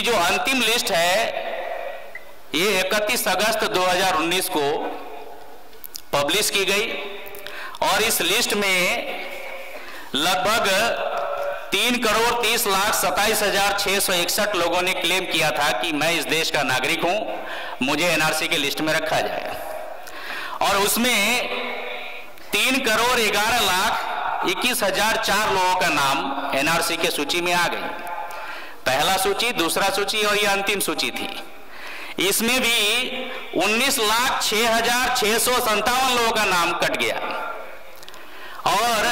NRC की जो अंतिम लिस्ट है, ये 31 अगस्त 2019 को पब्लिश की गई और इस लिस्ट में लगभग तीन करोड़ तीस लाख सत्ताईस हज़ार छह सौ इकसठ लोगों ने क्लेम किया था कि मैं इस देश का नागरिक हूँ, मुझे एनआरसी के लिस्ट में रखा जाए। और उसमें तीन करोड़ ग्यारह लाख इक्कीस हज़ार चार लोगों का नाम एनआरसी के सूची में आ गई पहला सूची, दूसरा सूची और यह अंतिम सूची थी। इसमें भी 19 लाख छह हज़ार छह सौ संतावन लोगों का नाम कट गया। और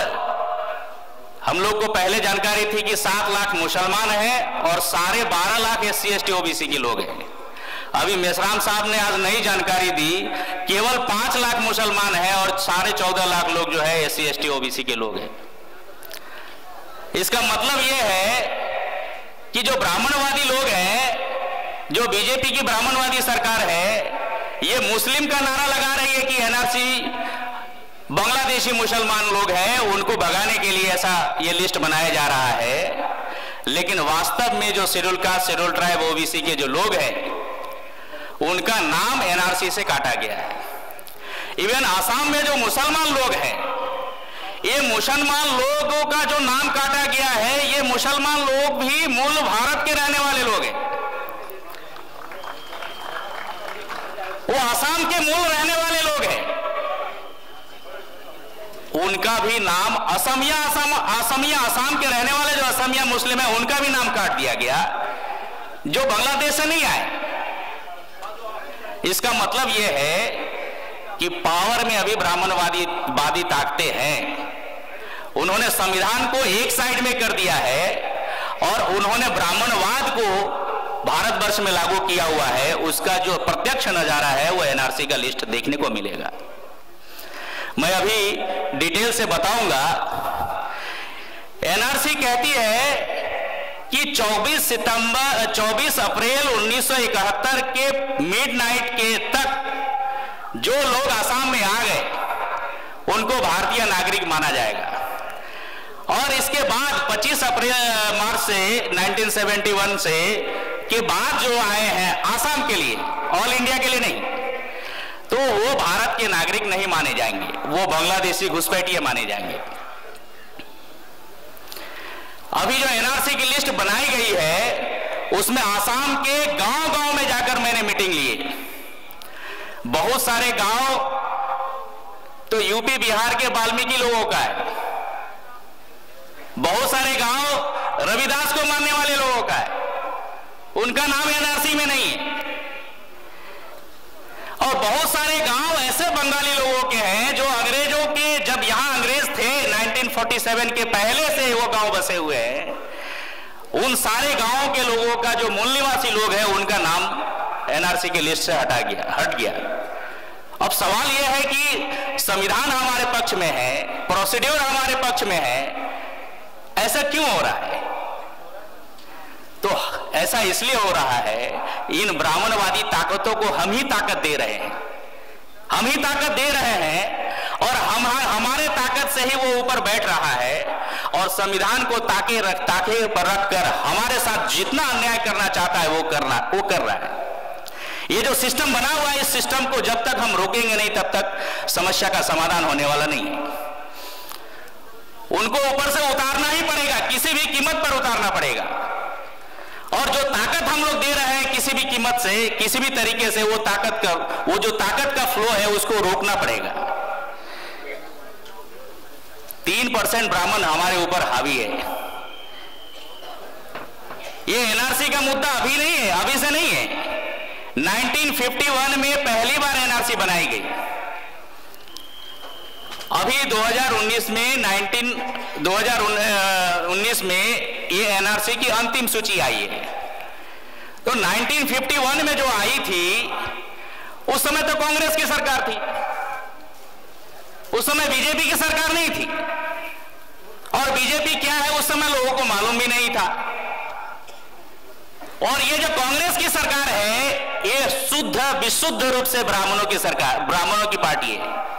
हम लोग को पहले जानकारी थी कि सात लाख मुसलमान हैं और साढ़े बारह lakh S C, S T OBC के लोग हैं। अभी मेसराम साहब ने आज नई जानकारी दी, केवल पाँच लाख मुसलमान हैं और साढ़े चौदह लाख लोग जो है S C, S T OBC के लोग हैं। इसका मतलब यह है कि जो ब्राह्मणवादी लोग हैं, जो बीजेपी की ब्राह्मणवादी सरकार है, ये मुस्लिम का नारा लगा रही है कि एनआरसी बांग्लादेशी मुसलमान लोग हैं, उनको भगाने के लिए ऐसा ये लिस्ट बनाया जा रहा है। लेकिन वास्तव में जो schedule caste, schedule tribe, OBC के जो लोग हैं, उनका नाम एनआरसी से काटा गया है। इवन आसाम में जो मुसलमान लोग हैं, ये मुसलमान लोगों का जो नाम काटा मुसलमान लोग भी मूल भारत के रहने वाले लोग हैं। वो आसाम के मूल रहने वाले लोग हैं। उनका भी नाम असमिया, असम, असमिया, आसाम के रहने वाले जो असमिया मुस्लिम है, उनका भी नाम काट दिया गया, जो बांग्लादेश से नहीं आए। इसका मतलब यह है कि पावर में अभी ब्राह्मणवादी, वादी ताकते हैं। उन्होंने संविधान को एक साइड में कर दिया है और उन्होंने ब्राह्मणवाद को भारतवर्ष में लागू किया हुआ है, उसका जो प्रत्यक्ष नज़ारा है, वो एनआरसी का लिस्ट देखने को मिलेगा। मैं अभी डिटेल से बताऊँगा। एनआरसी कहती है कि 24 सितंबर 24 अप्रैल 1971 के मिडनाइट के तक जो लोग आसाम में आ गए, उनको भारतीय नागरिक माना जाएगा। और इसके बाद 25 अप्रैल मार्च से 1971 से के बाद जो आए हैं, आसाम के लिए, ऑल इंडिया के लिए नहीं तो वो भारत के नागरिक नहीं माने जाएँगे, वो बांग्लादेशी घुसपैठिए माने जाएँगे। अभी जो एनआरसी की लिस्ट बनाई गई है, उसमें आसाम के गाँव गाँव में जाकर मैंने मीटिंग ली। बहुत सारे गाँव तो यूपी, बिहार के वाल्मीकि लोगों का है। बहुत सारे गाँव रविदास को मानने वाले लोगों का है। उनका नाम एनआरसी में नहीं है। और बहुत सारे गाँव ऐसे बंगाली लोगों के हैं जो अंग्रेज़ों के, जब यहाँ अंग्रेज़ थे 1947 के पहले से वो गाँव बसे हुए हैं, उन सारे गाँवों के लोगों का जो मूल निवासी लोग हैं, उनका नाम एनआरसी की लिस्ट से हटा गया, हट गया। अब सवाल यह है कि संविधान हमारे पक्ष में है, प्रोसीड्योर हमारे पक्ष में है ऐसा क्यों हो रहा है? तो ऐसा इसलिए हो रहा है, इन ब्राह्मणवादी ताकतों को हम ही ताकत दे रहे हैं। हम ही ताकत दे रहे हैं और हम हमारे ताकत से ही वो ऊपर बैठ रहा है और संविधान को ताके रख, ताके पर रखकर हमारे साथ जितना अन्याय करना चाहता है वो करना, वो कर रहा है। ये जो सिस्टम बना हुआ है, इस सिस्टम को जब तक हम रोकेंगे नहीं, तब तक समस्या का समाधान होने वाला नहीं है। उनको ऊपर से उतारना ही पड़ेगा, किसी भी कीमत पर उतारना पड़ेगा। और जो ताकत हम लोग दे रहे हैं किसी भी कीमत से, किसी भी तरीके से, वो ताकत का, वो जो ताकत का फ्लो है, उसको रोकना पड़ेगा। तीन परसेंट ब्राह्मण हमारे ऊपर हावी है। ये एनआरसी का मुद्दा अभी नहीं है, अभी से नहीं है। 1951 में पहली बार एनआरसी बनाई गई। अभी 2019 में 19 2019 में ये एनआरसी की अंतिम सूची आई है। तो 1951 में जो आई थी, उस समय तो कांग्रेस की सरकार थी। उस समय बीजेपी की सरकार नहीं थी। और बीजेपी क्या है, उस समय लोगों को मालूम भी नहीं था। और ये जो कांग्रेस की सरकार है, ये शुद्ध, विशुद्ध रूप से ब्राह्मणों की सरकार, ब्राह्मणों की पार्टी है।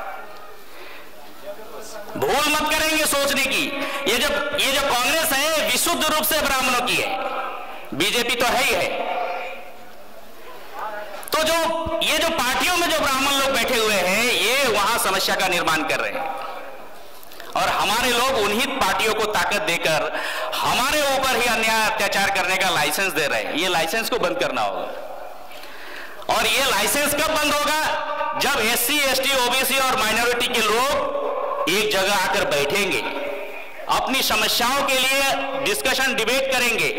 भूल मत करेंगे सोचने की। ये जो ये जो कांग्रेस है विशुद्ध रूप से ब्राह्मणों की है। बीजेपी तो है ही है। तो जो ये जो पार्टियों में जो ब्राह्मण लोग बैठे हुए हैं, ये वहाँ समस्या का निर्माण कर रहे हैं। और हमारे लोग उन्हीं पार्टियों को ताकत देकर हमारे ऊपर ही अन्याय अत्याचार करने का लाइसेंस दे रहे हैं। ये लाइसेंस को बंद करना होगा। और ये लाइसेंस कब बंद होगा? जब S C S T OBC और माइनॉरिटी के लोग एक जगह आकर बैठेंगे, अपनी समस्याओं के लिए डिस्कशन डिबेट करेंगे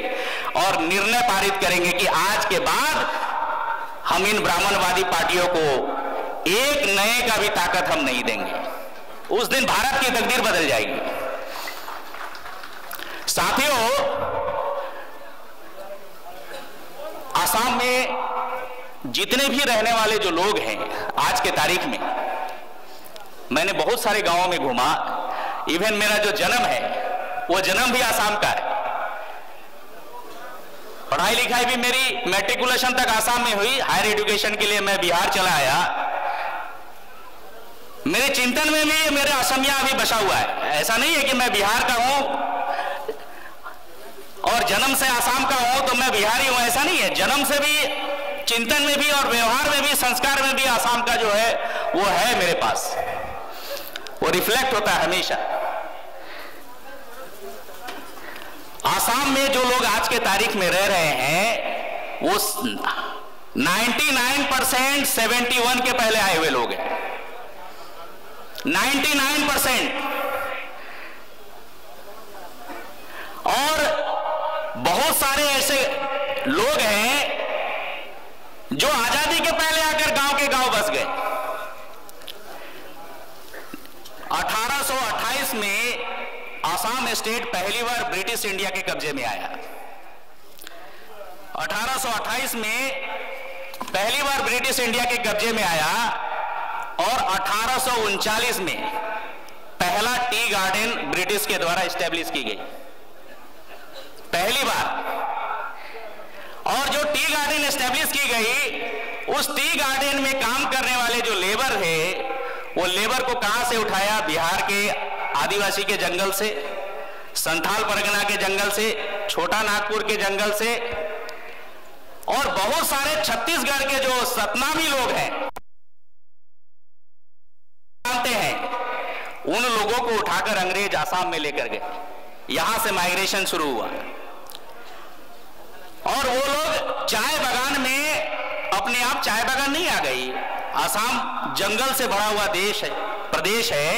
और निर्णय पारित करेंगे कि आज के बाद हम इन ब्राह्मणवादी पार्टियों को एक नए का भी ताकत हम नहीं देंगे। उस दिन भारत की तकदीर बदल जाएगी। साथियों, आसाम में जितने भी रहने वाले जो लोग हैं आज के तारीख में मैंने बहुत सारे गाँवों में घूमा। इवन मेरा जो जन्म है, वो जन्म भी आसाम का है। पढ़ाई लिखाई भी मेरी मेट्रिकुलेशन तक आसाम में हुई। हायर एजुकेशन के लिए मैं बिहार चला आया। मेरे चिंतन में भी, मेरे असमिया अभी बसा हुआ है। ऐसा नहीं है कि मैं बिहार का हूँ और जन्म से आसाम का हूँ तो मैं बिहारी हूँ। ऐसा नहीं है। जन्म से भी, चिंतन में भी और व्यवहार में भी, संस्कार में भी आसाम का जो है, वो है मेरे पास। वो रिफ्लेक्ट होता है हमेशा। आसाम में जो लोग आज के तारीख में रह रहे हैं, वो 99 परसेंट सेवेंटी के पहले आए हुए लोग हैं। 99 परसेंट और बहुत सारे ऐसे लोग हैं, जो आज़ादी के पहले आकर गाँव के गाँव बस गए। 1828 में आसाम स्टेट पहली बार ब्रिटिश इंडिया के कब्जे में आया। 1828 में पहली बार ब्रिटिश इंडिया के कब्जे में आया और अठारह में पहला टी गार्डन ब्रिटिश के द्वारा स्टैब्लिश की गई। पहली बार। और जो टी गार्डन स्टैब्लिश की गई, उस टी गार्डन में काम करने वाले जो लेबर है वो लेबर को कहाँ से उठाया? बिहार के आदिवासी के जंगल से, संथाल परगना के जंगल से, छोटा नागपुर के जंगल से, और बहुत सारे छत्तीसगढ़ के जो सतनामी लोग हैं, जानते हैं, उन लोगों को उठाकर अंग्रेज़ आसाम में लेकर गए। यहाँ से माइग्रेशन शुरू हुआ। और वो लोग चाय बागान में अपने आप चाय बागान नहीं आ गई। आसाम जंगल से भरा हुआ देश है, प्रदेश है,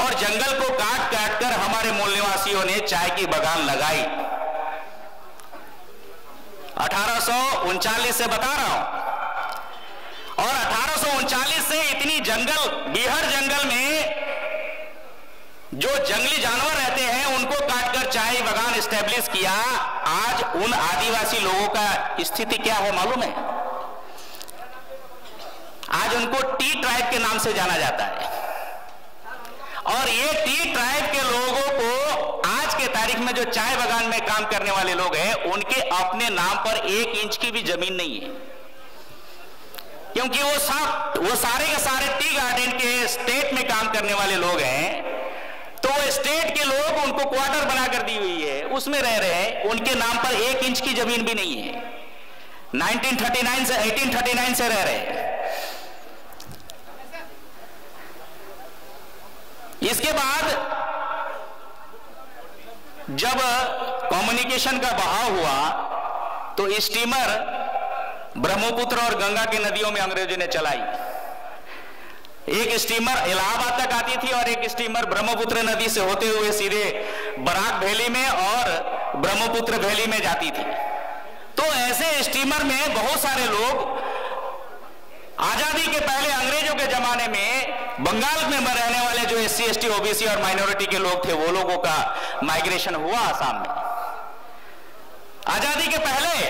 और जंगल को काट काट कर हमारे मूल निवासियों ने चाय की बगान लगाई। अठारह से बता रहा हूँ, और अठारह से इतनी जंगल, बिहार जंगल में जो जंगली जानवर रहते हैं, उनको काटकर चाय बगान स्टेब्लिश किया। आज उन आदिवासी लोगों का स्थिति क्या है, मालूम है? आज उनको टी ट्राइब के नाम से जाना जाता है। और ये टी ट्राइब के लोगों को आज के तारीख में जो चाय बागान में काम करने वाले लोग हैं, उनके अपने नाम पर एक इंच की भी ज़मीन नहीं है। क्योंकि वो सब, वो सारे के सारे टी गार्डन के स्टेट में काम करने वाले लोग हैं तो वो स्टेट के लोग उनको क्वार्टर बनाकर दी हुई है। उसमें रह रहे हैं, उनके नाम पर एक इंच की ज़मीन भी नहीं है। 1939 से 1839 से रह रहे हैं। इसके बाद जब कम्युनिकेशन का बहाव हुआ तो स्टीमर ब्रह्मपुत्र और गंगा की नदियों में अंग्रेज़ों ने चलाई। एक स्टीमर इलाहाबाद तक आती थी और एक स्टीमर ब्रह्मपुत्र नदी से होते हुए सीधे बराक वैली में और ब्रह्मपुत्र वैली में जाती थी। तो ऐसे स्टीमर में बहुत सारे लोग आज़ादी के पहले अंग्रेज़ों के जमाने में बंगाल में रहने वाले जो एस सी ओबीसी और माइनॉरिटी के लोग थे, वो लोगों का माइग्रेशन हुआ आसाम में। आज़ादी के पहले,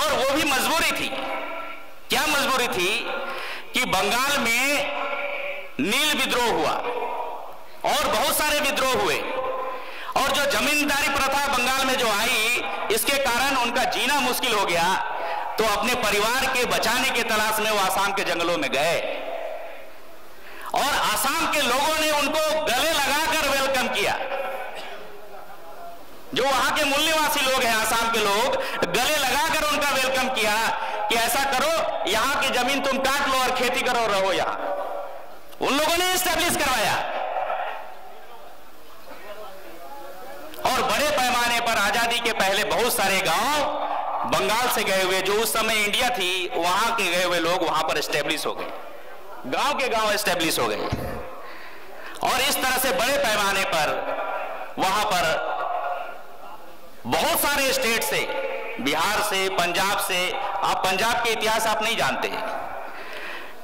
और वो भी मजबूरी थी। क्या मजबूरी थी? कि बंगाल में नील विद्रोह हुआ, और बहुत सारे विद्रोह हुए। और जो जमींदारी प्रथा बंगाल में जो आई, इसके कारण उनका जीना मुश्किल हो गया। तो अपने परिवार के बचाने के तलाश में वो आसाम के जंगलों में गए। और आसाम के लोगों ने उनको गले लगाकर वेलकम किया। जो वहाँ के मूल निवासी लोग हैं, आसाम के लोग, गले लगाकर उनका वेलकम किया कि ऐसा करो, यहाँ की ज़मीन तुम काट लो और खेती करो, रहो यहाँ। उन लोगों ने स्टैब्लिश करवाया। और बड़े पैमाने पर आज़ादी के पहले बहुत सारे गाँव बंगाल से गए हुए, जो उस समय इंडिया थी, वहाँ के गए हुए लोग वहाँ पर स्टेब्लिश हो गए। गाँव के गाँव स्टेब्लिश हो गए। और इस तरह से बड़े पैमाने पर वहाँ पर बहुत सारे स्टेट से, बिहार से, पंजाब से, आप पंजाब के इतिहास आप नहीं जानते।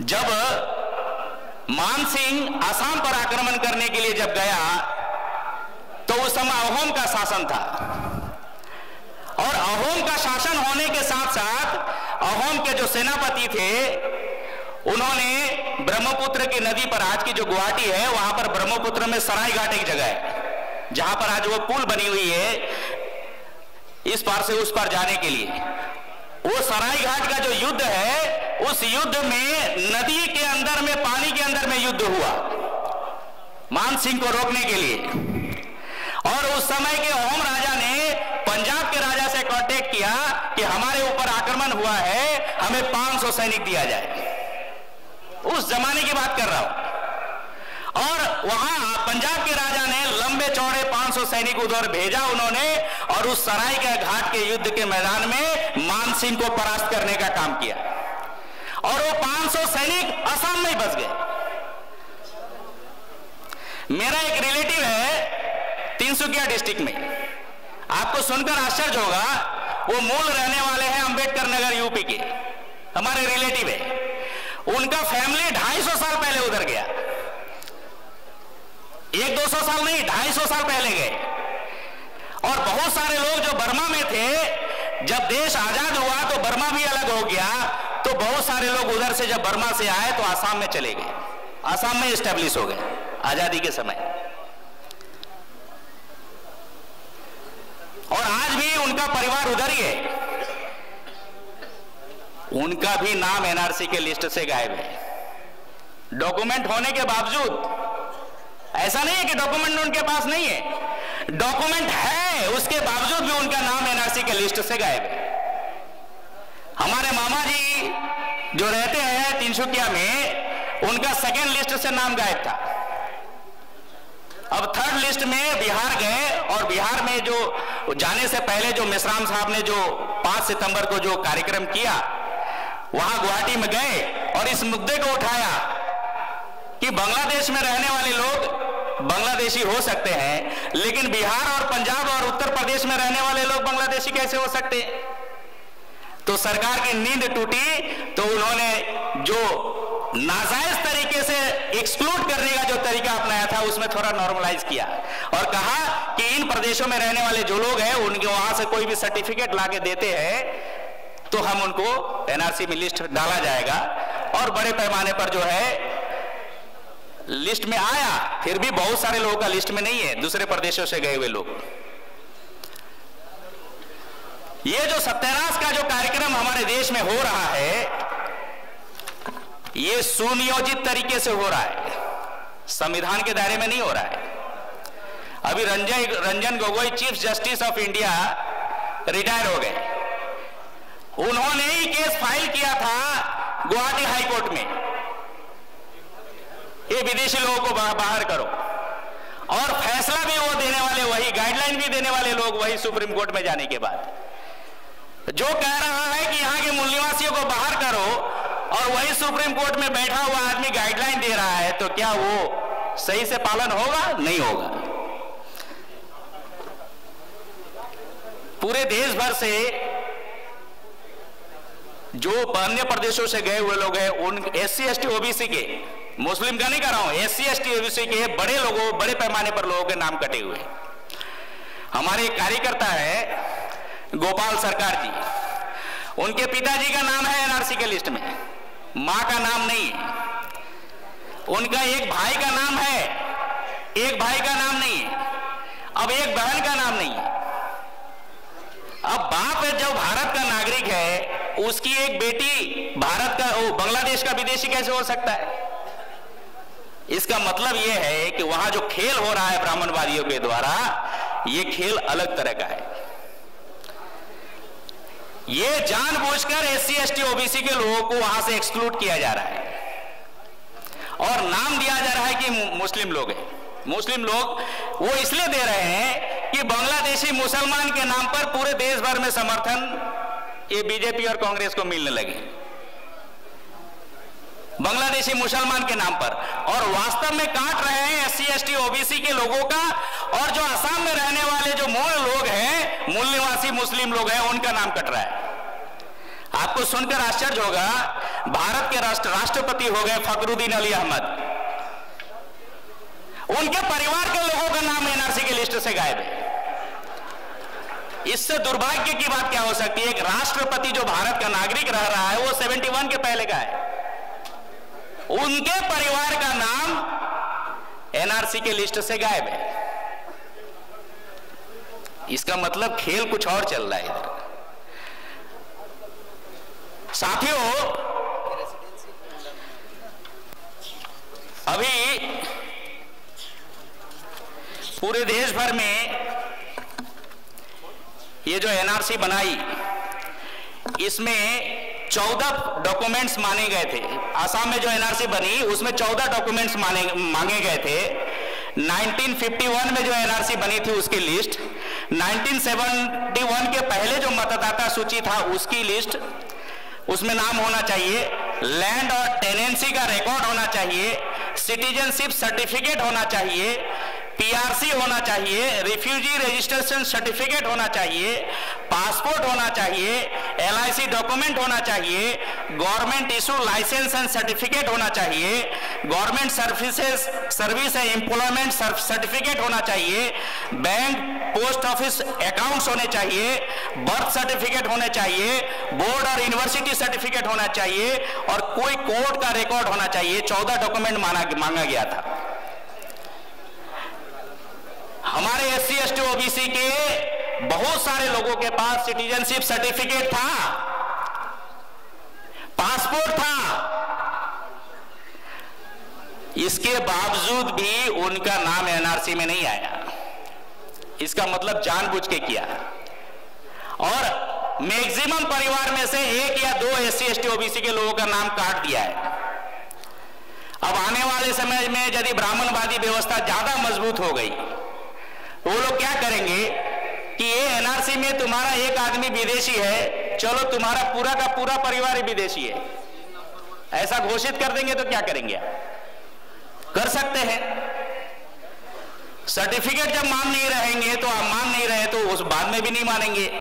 जब मान सिंह आसाम पर आक्रमण करने के लिए जब गया तो उस समय अहोम का शासन था। और अहोम का शासन होने के साथ साथ अहोम के जो सेनापति थे, उन्होंने ब्रह्मपुत्र की नदी पर, आज की जो गुवाहाटी है, वहाँ पर ब्रह्मपुत्र में सराय घाट एक जगह है, जहाँ पर आज वो पुल बनी हुई है, इस पार से उस पार जाने के लिए। वो सराय घाट का जो युद्ध है, उस युद्ध में नदी के अंदर में, पानी के अंदर में युद्ध हुआ, मान सिंह को रोकने के लिए। और उस समय के ओम राजा ने पंजाब किया कि हमारे ऊपर आक्रमण हुआ है, हमें 500 सैनिक दिया जाए। उस जमाने की बात कर रहा हूँ। और वहाँ पंजाब के राजा ने लंबे चौड़े 500 सैनिक उधर भेजा उन्होंने, और उस सराय के घाट के युद्ध के मैदान में मानसिंह को परास्त करने का काम किया। और वो 500 सैनिक असम में बस गए। मेरा एक रिलेटिव है तिनसुकिया डिस्ट्रिक्ट में। आपको सुनकर आश्चर्य होगा वो मूल रहने वाले हैं अंबेडकर नगर यूपी के। हमारे रिलेटिव है। उनका फैमिली ढाई सौ साल पहले उधर गया। एक दो सौ साल नहीं, ढाई सौ साल पहले गए। और बहुत सारे लोग जो बर्मा में थे, जब देश आज़ाद हुआ तो बर्मा भी अलग हो गया तो बहुत सारे लोग उधर से जब बर्मा से आए तो आसाम में चले गए। आसाम में स्टेब्लिश हो गए, आज़ादी के समय। और आज भी उनका परिवार उधर ही है। उनका भी नाम एनआरसी के लिस्ट से गायब है। डॉक्यूमेंट होने के बावजूद, ऐसा नहीं है कि डॉक्यूमेंट उनके पास नहीं है। डॉक्यूमेंट है, उसके बावजूद भी उनका नाम एनआरसी के लिस्ट से गायब है। हमारे मामा जी जो रहते हैं तिनसुकिया में, उनका सेकेंड लिस्ट से नाम गायब था। अब थर्ड लिस्ट में बिहार गए और बिहार में जो जाने से पहले जो मिश्राम साहब ने जो 5 सितंबर को जो कार्यक्रम किया, वहाँ गुवाहाटी में गए और इस मुद्दे को उठाया कि बांग्लादेश में रहने वाले लोग बांग्लादेशी हो सकते हैं, लेकिन बिहार और पंजाब और उत्तर प्रदेश में रहने वाले लोग बांग्लादेशी कैसे हो सकते? तो सरकार की नींद टूटी तो उन्होंने जो नाजायज तरीके से एक्सक्लूड करने का जो तरीका अपनाया था, उसमें थोड़ा नॉर्मलाइज किया और कहा इन प्रदेशों में रहने वाले जो लोग हैं, उनके वहाँ से कोई भी सर्टिफिकेट लाके देते हैं तो हम उनको एनआरसी में लिस्ट डाला जाएगा। और बड़े पैमाने पर जो है लिस्ट में आया, फिर भी बहुत सारे लोगों का लिस्ट में नहीं है, दूसरे प्रदेशों से गए हुए लोग। ये जो सत्यानाश का जो कार्यक्रम हमारे देश में हो रहा है, ये सुनियोजित तरीके से हो रहा है। संविधान के दायरे में नहीं हो रहा है। अभी Ranjan Ranjan Gogoi chief justice of India retire हो गए। उन्होंने ही केस फ़ाइल किया था गुवाहाटी हाईकोर्ट में। ये विदेशी लोगों को बाहर करो। और फैसला भी वो देने वाले, वही गाइडलाइन भी देने वाले लोग वही सुप्रीम कोर्ट में जाने के बाद। जो कह रहा है कि यहाँ के मूल निवासियों को बाहर करो और वही सुप्रीम कोर्ट में बैठा हुआ आदमी गाइडलाइन दे रहा है तो क्या वो सही से पालन होगा? नहीं होगा। पूरे देश भर से जो अन्य प्रदेशों से गए हुए लोग हैं, उन S C S T OBC के, मुस्लिम का नहीं कर रहा हूँ S C S T OBC के बड़े लोगों, बड़े पैमाने पर लोगों के नाम कटे हुए हमारे कार्यकर्ता है, गोपाल सरकार जी। उनके पिताजी का नाम है एनआरसी के लिस्ट में, माँ का नाम नहीं है। उनका एक भाई का नाम है, एक भाई का नाम नहीं है, अब एक बहन का नाम नहीं है। अब बाप है जो भारत का नागरिक है उसकी एक बेटी भारत का ओ, बांग्लादेश का विदेशी कैसे हो सकता है? इसका मतलब यह है कि वहाँ जो खेल हो रहा है ब्राह्मणवादियों के द्वारा यह खेल अलग तरह का है। यह जानबूझकर S C S T OBC के लोगों को वहाँ से एक्सक्लूड किया जा रहा है। और नाम दिया जा रहा है कि मुस्लिम लोग हैं। मुस्लिम लोग वो इसलिए दे रहे हैं कि बांग्लादेशी मुसलमान के नाम पर पूरे देश भर में समर्थन ये बीजेपी और कांग्रेस को मिलने लगे। बांग्लादेशी मुसलमान के नाम पर। और वास्तव में काट रहे हैं S C S T OBC के लोगों का। और जो असम में रहने वाले जो मूल लोग हैं, मूल निवासी मुस्लिम लोग हैं, उनका नाम कट रहा है। आपको सुनकर आश्चर्य होगा, भारत के राष्ट्र, राष्ट्रपति हो गए फकरुद्दीन अली अहमद। उनके परिवार के लोगों का नाम एनआरसी की लिस्ट से गायब है। इससे दुर्भाग्य की बात क्या हो सकती है? एक राष्ट्रपति जो भारत का नागरिक रह रहा है, वो 71 के पहले का है। उनके परिवार का नाम एनआरसी के लिस्ट से गायब है। इसका मतलब खेल कुछ और चल रहा है इधर। साथियों, अभी पूरे देश भर में ये जो एनआरसी बनाई, इसमें चौदह डॉक्यूमेंट्स माने गए थे। आसाम में जो एनआरसी बनी, उसमें चौदह डॉक्यूमेंट्स माने, मांगे गए थे। 1951 में जो एनआरसी बनी थी उसकी लिस्ट 1971 के पहले जो मतदाता सूची था उसकी लिस्ट उसमें नाम होना चाहिए लैंड और टेनेंसी का रिकॉर्ड होना चाहिए सिटीजनशिप सर्टिफिकेट होना चाहिए पीआरसी होना चाहिए रिफ्यूजी रजिस्ट्रेशन सर्टिफिकेट होना चाहिए पासपोर्ट होना चाहिए एलआईसी डॉक्यूमेंट होना चाहिए government issue license and certificate होना चाहिए government services service and employment certificate होना चाहिए बैंक पोस्ट ऑफ़िस अकाउंट्स होने चाहिए बर्थ सर्टिफिकेट होने चाहिए बोर्ड और यूनिवर्सिटी सर्टिफिकेट होना चाहिए, और कोई कोर्ट का रिकॉर्ड होना चाहिए, चौदह डॉक्यूमेंट मांगा गया था। हमारे S C S T OBC के बहुत सारे लोगों के पास सिटीजनशिप सर्टिफिकेट था। पासपोर्ट था। इसके बावजूद भी उनका नाम एनआरसी में नहीं आया। इसका मतलब जानबूझ के किया। और मैक्सिमम परिवार में से एक या दो एस सी ओबीसी के लोगों का नाम काट दिया है। अब आने वाले समय में यदि ब्राह्मणवादी व्यवस्था ज़्यादा मज़बूत हो गई वो लोग क्या करेंगे कि ये एनआरसी में तुम्हारा एक आदमी विदेशी है, चलो तुम्हारा पूरा का पूरा परिवार विदेशी है। ऐसा घोषित कर देंगे तो क्या करेंगे कर सकते हैं। सर्टिफिकेट जब मान नहीं रहेंगे तो आप मान नहीं रहे तो उस बाद में भी नहीं मानेंगे।